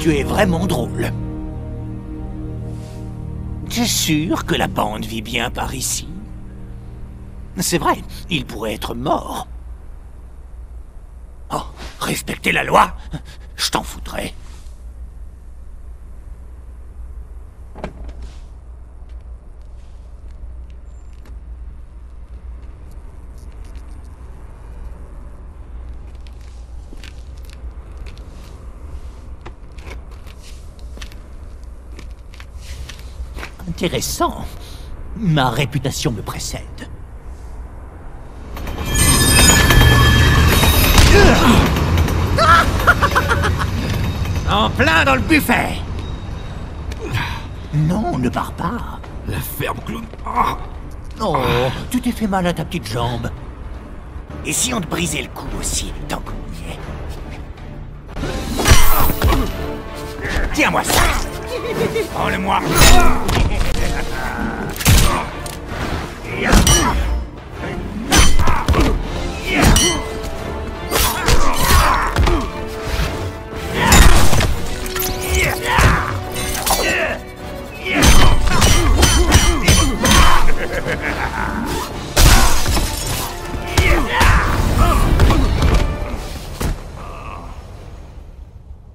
Tu es vraiment drôle. Tu es sûr que la bande vit bien par ici? C'est vrai, il pourrait être mort. Oh, respecter la loi Je t'en foutrais. Intéressant. Ma réputation me précède. En plein dans le buffet Non, ne pars pas. La ferme clown. Ah. Oh, tu t'es fait mal à ta petite jambe. Et si on te brisait le cou aussi, tant qu'on y est? Tiens-moi ça Prends-le-moi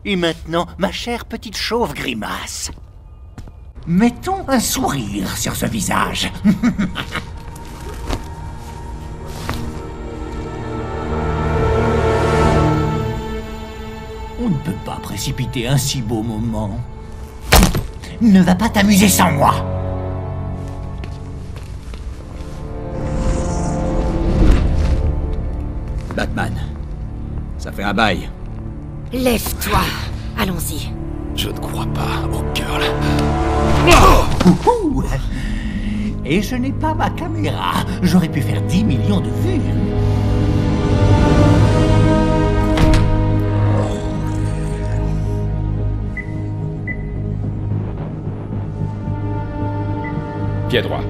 Et maintenant, ma chère petite chauve grimace. Mettons un sourire sur ce visage. On ne peut pas précipiter un si beau moment. Ne va pas t'amuser sans moi. Batman. Ça fait un bail. Lève-toi. Allons-y. Je ne crois pas au. Ouhou. Et je n'ai pas ma caméra. J'aurais pu faire 10 millions de vues. Pied droit.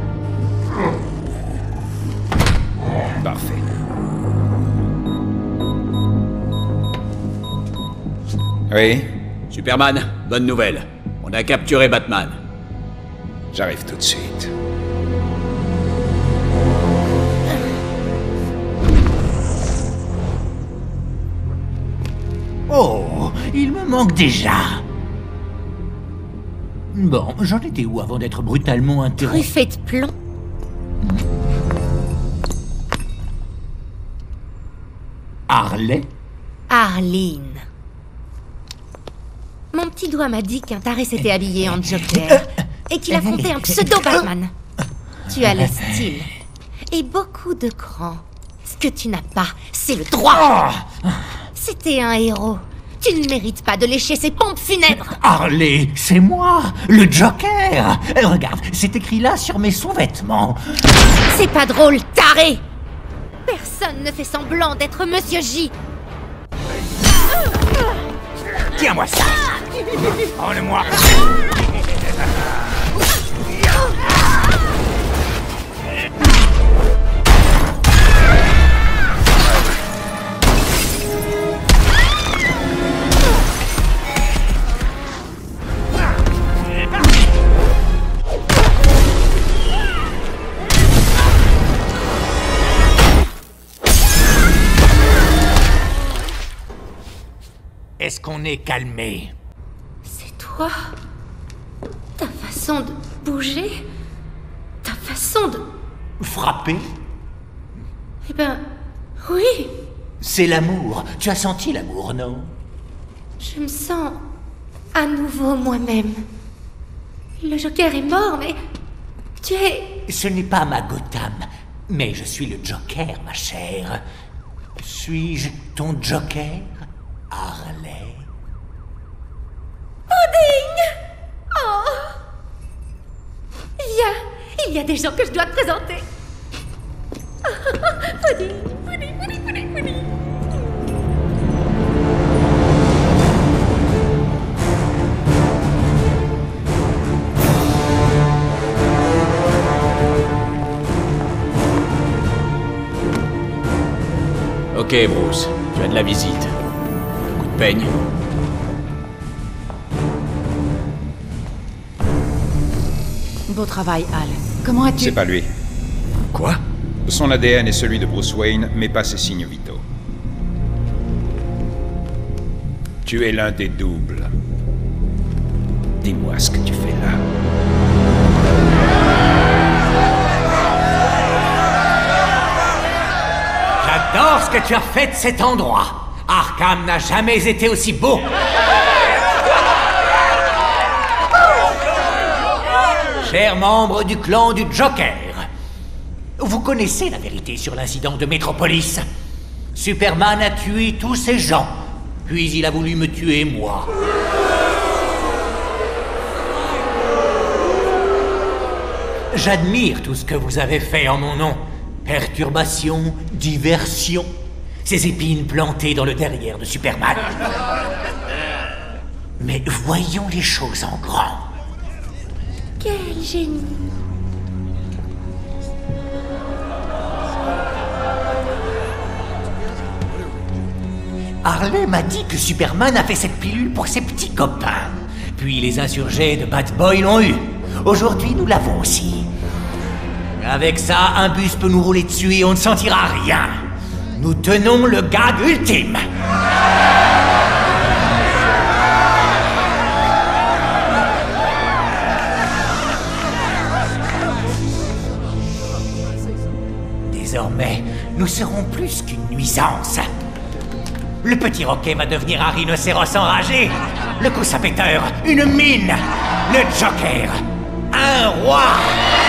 Oui, Superman, bonne nouvelle. On a capturé Batman. j'arrive tout de suite. Oh, il me manque déjà. Bon, j'en étais où avant d'être brutalement interrompu? Truffé de plomb. Harley? Arline. Petit doigt m'a dit qu'un taré s'était habillé en Joker et qu'il affrontait un pseudo-Batman. Tu as le style et beaucoup de cran. Ce que tu n'as pas, c'est le droit. C'était un héros. Tu ne mérites pas de lécher ses pompes funèbres. Harley, c'est moi, le Joker Euh, Regarde, c'est écrit là sur mes sous-vêtements. C'est pas drôle, taré. Personne ne fait semblant d'être Monsieur J. Tiens-moi ça Prends-le-moi Est-ce qu'on est calmé? Ta façon de bouger? Ta façon de... Frappé Eh ben... Oui C'est l'amour. Tu as senti l'amour, non? Je me sens à nouveau moi-même. Le Joker est mort, mais... Tu es... Ce n'est pas ma Gotham, mais je suis le Joker, ma chère. Suis-je ton Joker, Il y a des gens que je dois te présenter. Funny, funny, funny, funny, funny. Ok, Bruce, tu as de la visite. Un coup de peigne. Beau travail, Al. Comment as-tu... C'est pas lui. Quoi? Son ADN est celui de Bruce Wayne, mais pas ses signes vitaux. Tu es l'un des doubles. Dis-moi ce que tu fais là. J'adore ce que tu as fait de cet endroit. Arkham n'a jamais été aussi beau. Chers membres du clan du Joker, vous connaissez la vérité sur l'incident de Metropolis. Superman a tué tous ces gens, puis il a voulu me tuer moi. J'admire tout ce que vous avez fait en mon nom. Perturbation, diversion. Ces épines plantées dans le derrière de Superman. Mais voyons les choses en grand. Quel génie. Harley m'a dit que Superman a fait cette pilule pour ses petits copains. Puis les insurgés de Bad Boy l'ont eu. Aujourd'hui, nous l'avons aussi. Avec ça, un bus peut nous rouler dessus et on ne sentira rien. Nous tenons le gag ultime. Désormais, nous serons plus qu'une nuisance. Le petit roquet va devenir un rhinocéros enragé. Le coup une mine. Le Joker, un roi.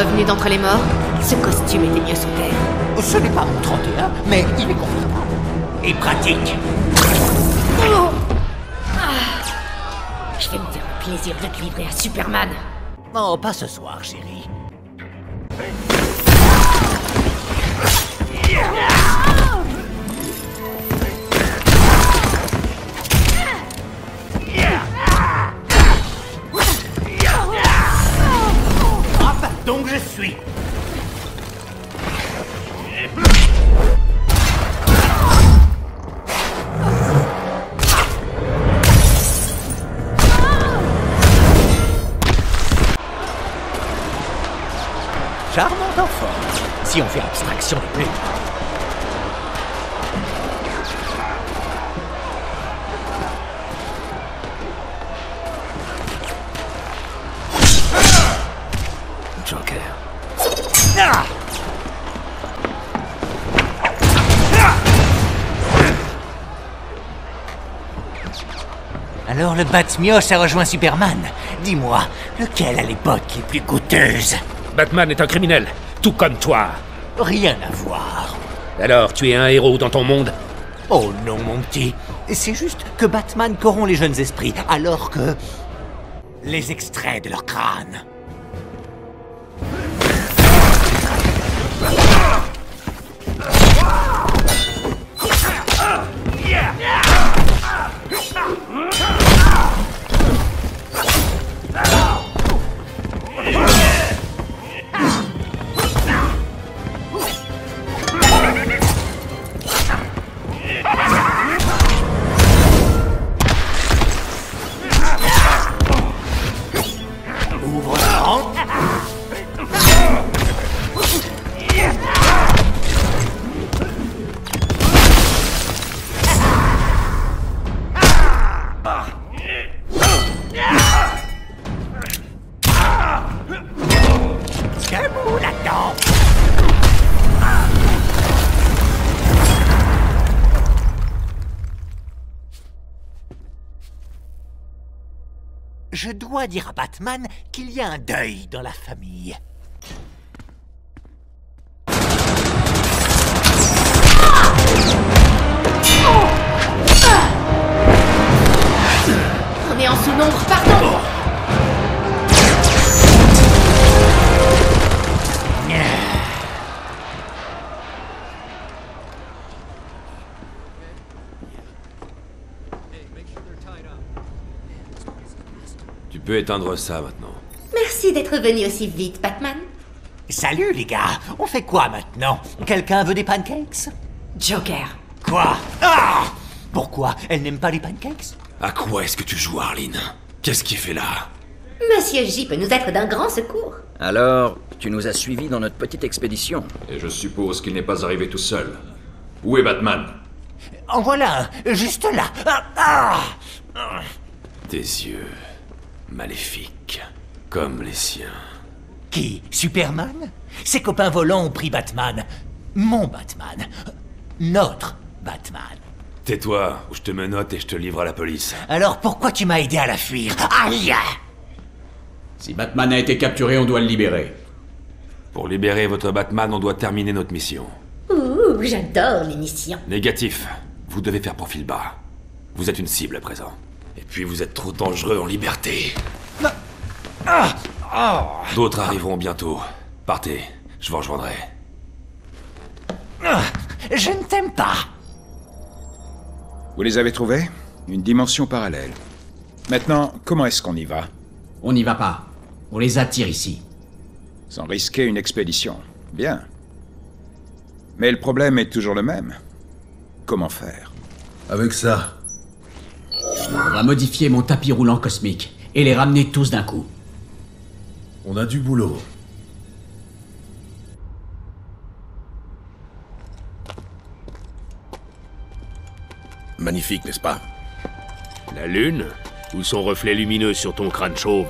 Revenu d'entre les morts, ce costume était mieux sous terre. Ce n'est pas mon 31, mais il est confortable. Et pratique. Je vais me faire le plaisir de te livrer à Superman. Oh, pas ce soir, chérie. Charmant enfant, si on fait abstraction des plus. Joker. Alors le Batmioche a rejoint Superman. Dis-moi, lequel les bottes les plus coûteuses Batman est un criminel, tout comme toi. Rien à voir. Alors, tu es un héros dans ton monde? Oh non, mon petit. C'est juste que Batman corrompt les jeunes esprits, alors que... les extraits de leur crâne. Je dois dire à Batman qu'il y a un deuil dans la famille. On est en sous-nombre, pardon peux éteindre ça maintenant. Merci d'être venu aussi vite, Batman. Salut les gars, on fait quoi maintenant? Quelqu'un veut des pancakes? Joker. Quoi? Ah Pourquoi? Elle n'aime pas les pancakes? À quoi est-ce que tu joues, Arline Qu'est-ce qu'il fait là? Monsieur J peut nous être d'un grand secours. Alors, tu nous as suivis dans notre petite expédition. Et je suppose qu'il n'est pas arrivé tout seul. Où est Batman? En voilà un, juste là Ah, ah Tes yeux. Maléfiques. Comme les siens. Qui Superman? Ses copains volants ont pris Batman. Mon Batman. Notre Batman. Tais-toi, ou je te menotte et je te livre à la police. Alors pourquoi tu m'as aidé à la fuir? Aïe Si Batman a été capturé, on doit le libérer. Pour libérer votre Batman, on doit terminer notre mission. Ouh, j'adore l'émission. Négatif. Vous devez faire profil bas. Vous êtes une cible à présent. Et puis vous êtes trop dangereux en liberté. D'autres arriveront bientôt. Partez, je vous rejoindrai. Ah, Je ne t'aime pas Vous les avez trouvés? Une dimension parallèle. Maintenant, comment est-ce qu'on y va? On n'y va pas. On les attire ici. Sans risquer une expédition. Bien. Mais le problème est toujours le même. Comment faire? Avec ça, On va modifier mon tapis roulant cosmique et les ramener tous d'un coup. on a du boulot. Magnifique, n'est-ce pas? La lune? Ou son reflet lumineux sur ton crâne chauve?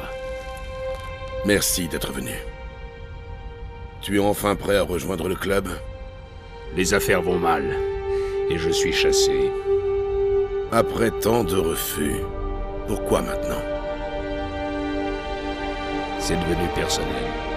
Merci d'être venu. Tu es enfin prêt à rejoindre le club? Les affaires vont mal. Et je suis chassé. Après tant de refus, pourquoi maintenant? C'est devenu personnel.